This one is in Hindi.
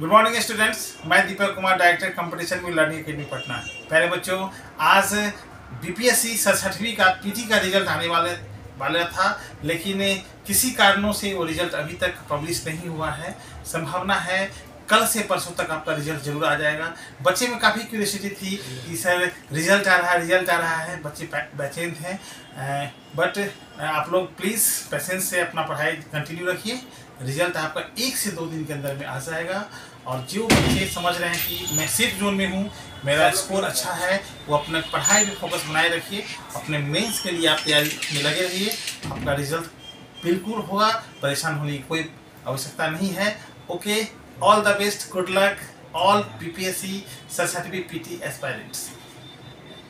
गुड मॉर्निंग स्टूडेंट्स मैं दीपक कुमार डायरेक्टर कंपटीशन में लर्निंग अकेडमी पटना। पहले बच्चों, आज बीपीएससी सड़सठवीं का पीटी का रिज़ल्ट आने वाले, वाला था, लेकिन किसी कारणों से वो रिज़ल्ट अभी तक पब्लिश नहीं हुआ है। संभावना है कल से परसों तक आपका रिज़ल्ट ज़रूर आ जाएगा। बच्चे में काफ़ी क्यूरियसिटी थी कि सर, रिज़ल्ट आ रहा है, रिज़ल्ट आ रहा है। बच्चे बेचैन हैं बट आप लोग प्लीज़ पेशेंस से अपना पढ़ाई कंटिन्यू रखिए। रिज़ल्ट आपका एक से दो दिन के अंदर में आ जाएगा। और जो बच्चे समझ रहे हैं कि मैं सेफ़ जोन में हूँ, मेरा स्कोर अच्छा है, वो अपने पढ़ाई में फोकस बनाए रखिए। अपने मेंस के लिए आप तैयारी में लगे रहिए। आपका रिज़ल्ट बिल्कुल होगा, परेशान होने की कोई आवश्यकता नहीं है। Okay all the best. Good luck. All BPSC certificate PT aspirants.